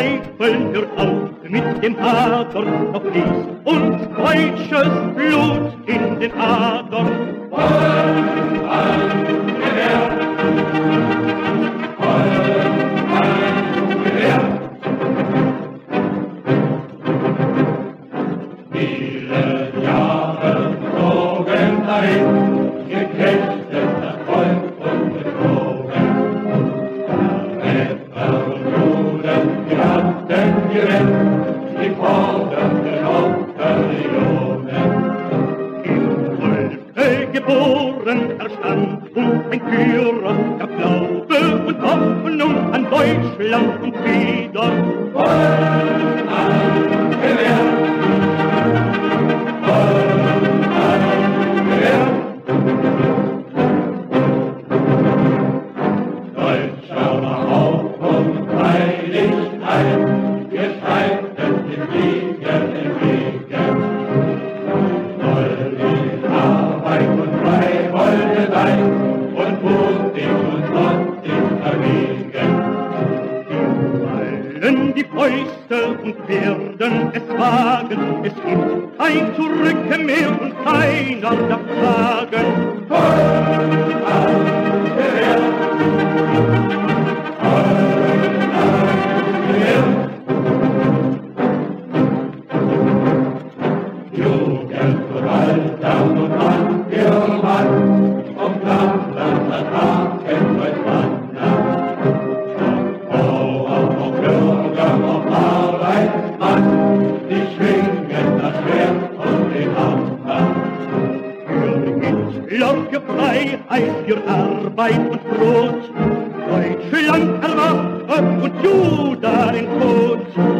zweifeln wir mit dem Adern noch fließt und deutsches Blut in den Adern. Ball, Ball. Schlachten gewinnt, die fordernden Opferionen. Ulfe geboren, erstand und ein Führer, der Glaube und Hoffnung an Deutschland und Frieden. Wagen. Es gibt kein Zurück mehr und keiner darf sagen, für Freiheit, für Arbeit und Brot. Deutschland erwacht und Juda den Tod.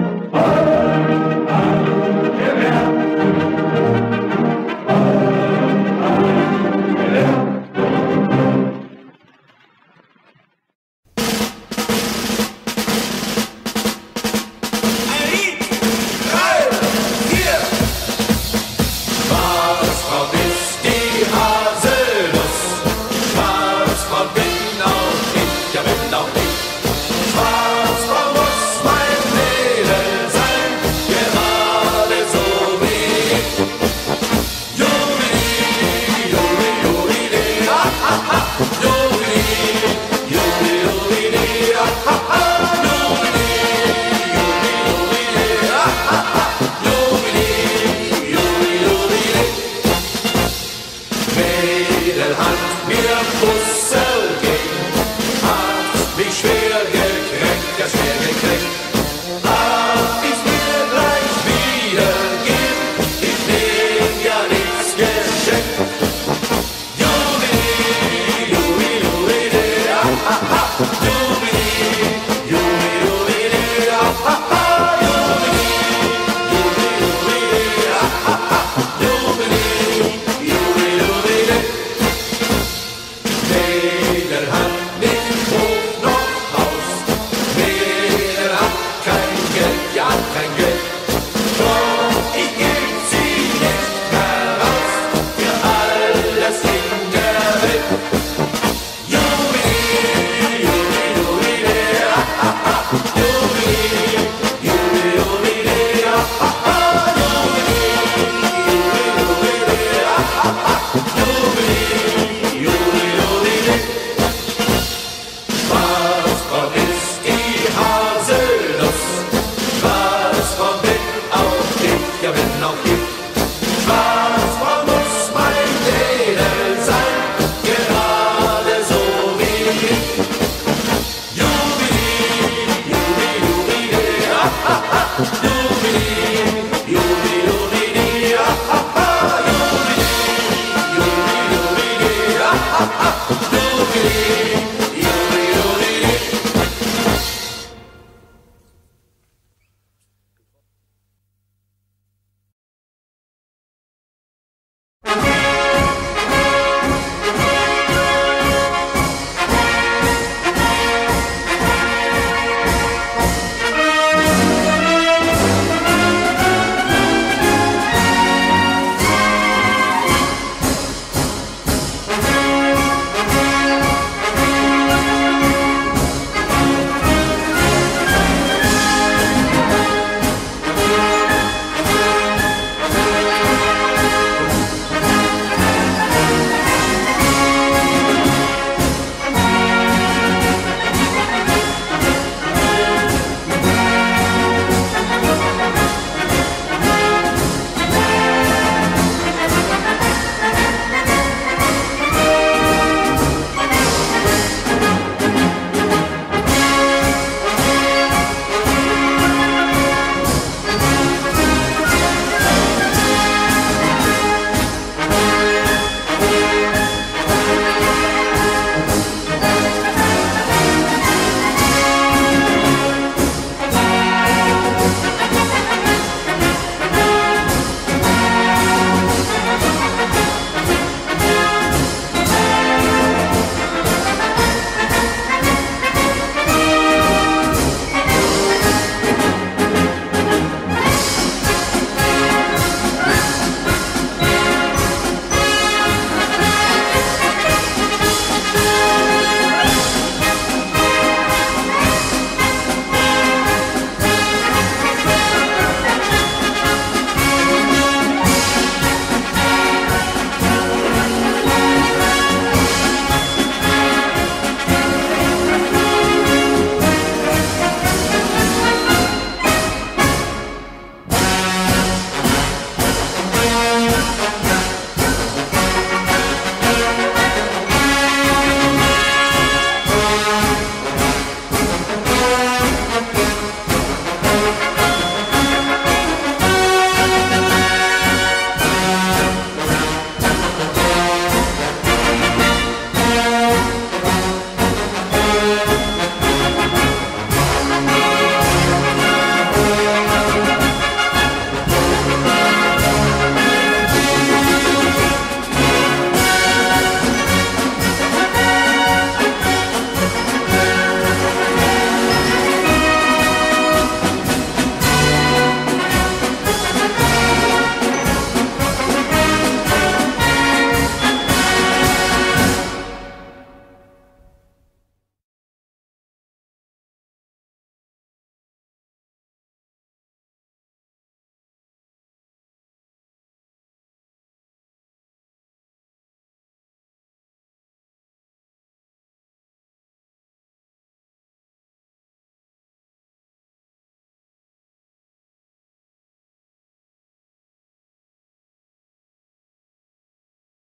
Schweden hat mir Bussel gegeben, hat mich schwer gekränkt, ja schwer gekränkt.